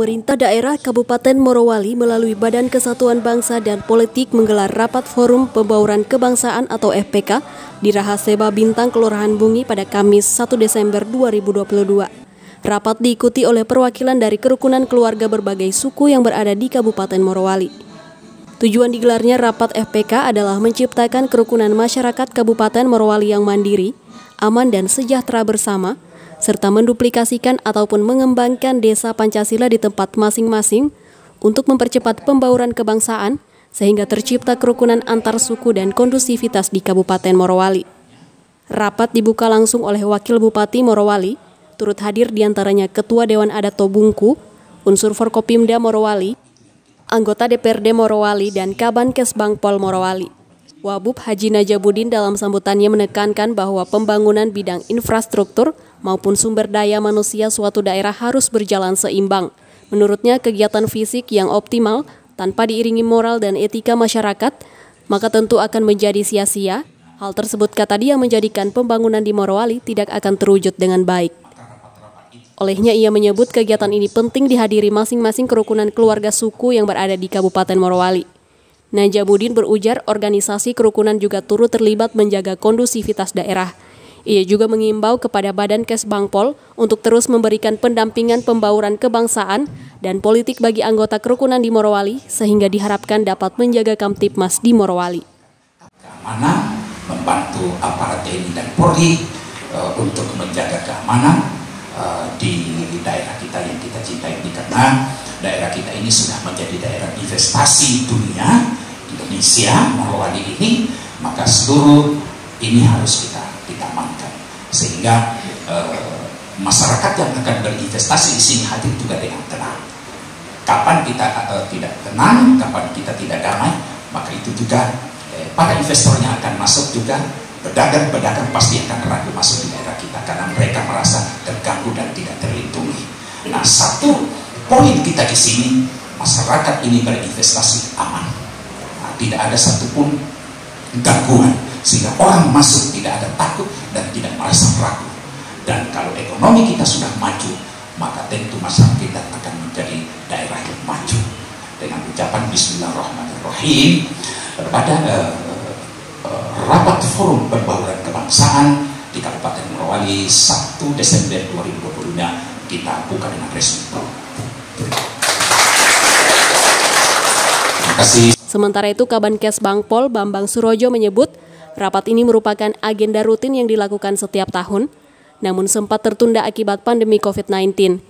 Pemerintah daerah Kabupaten Morowali melalui Badan Kesatuan Bangsa dan Politik menggelar rapat forum pembauran kebangsaan atau FPK di Rahaseba Bintang Kelurahan Bungi pada Kamis 1 Desember 2022. Rapat diikuti oleh perwakilan dari kerukunan keluarga berbagai suku yang berada di Kabupaten Morowali. Tujuan digelarnya rapat FPK adalah menciptakan kerukunan masyarakat Kabupaten Morowali yang mandiri, aman dan sejahtera bersama, serta menduplikasikan ataupun mengembangkan desa Pancasila di tempat masing-masing untuk mempercepat pembauran kebangsaan sehingga tercipta kerukunan antar suku dan kondusivitas di Kabupaten Morowali. Rapat dibuka langsung oleh Wakil Bupati Morowali, turut hadir di antaranya Ketua Dewan Adat Tobungku, unsur Forkopimda Morowali, anggota DPRD Morowali, dan Kabankes Bangpol Morowali. Wabub Haji Najabudin dalam sambutannya menekankan bahwa pembangunan bidang infrastruktur maupun sumber daya manusia suatu daerah harus berjalan seimbang. Menurutnya, kegiatan fisik yang optimal tanpa diiringi moral dan etika masyarakat, maka tentu akan menjadi sia-sia. Hal tersebut kata dia menjadikan pembangunan di Morowali tidak akan terwujud dengan baik. Olehnya ia menyebut kegiatan ini penting dihadiri masing-masing kerukunan keluarga suku yang berada di Kabupaten Morowali. Najabudin berujar organisasi kerukunan juga turut terlibat menjaga kondusivitas daerah. Ia juga mengimbau kepada Badan Kes Bangpol untuk terus memberikan pendampingan pembauran kebangsaan dan politik bagi anggota kerukunan di Morowali sehingga diharapkan dapat menjaga Kamtipmas di Morowali. Keamanan membantu aparat TNI dan Polri uh, untuk menjaga keamanan uh, di daerah kita yang kita cintai ini karena daerah kita ini sudah menjadi daerah investasi dunia Indonesia Morowali ini maka seluruh ini harus kita kita amankan. Sehingga eh, masyarakat yang akan berinvestasi di sini hadir juga dengan tenang. Kapan kita eh, tidak tenang kapan kita tidak damai maka itu juga eh, para investornya akan masuk juga. Pedagang-pedagang pasti akan ragu masuk di daerah kita karena mereka merasa terganggu dan tidak terlindungi. Nah satu poin kita di sini masyarakat ini berinvestasi aman. Nah, tidak ada satupun gangguan sehingga orang masuk tidak ada takut dan tidak merasa ragu. Dan kalau ekonomi kita sudah maju maka tentu masyarakat kita akan menjadi daerah yang maju. Dengan ucapan Bismillahirrahmanirrahim pada uh, uh, rapat forum pembauran kebangsaan di Kabupaten Morowali 1 Desember 2022 kita buka dengan resmi Sementara itu, Kabankes Bangpol Bambang Surojo menyebut rapat ini merupakan agenda rutin yang dilakukan setiap tahun, namun sempat tertunda akibat pandemi COVID-19.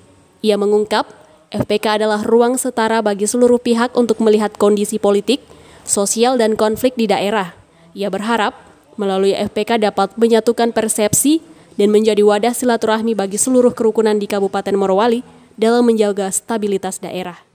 Ia mengungkap, FPK adalah ruang setara bagi seluruh pihak untuk melihat kondisi politik, sosial, dan konflik di daerah. Ia berharap melalui FPK dapat menyatukan persepsi dan menjadi wadah silaturahmi bagi seluruh kerukunan di Kabupaten Morowali dalam menjaga stabilitas daerah.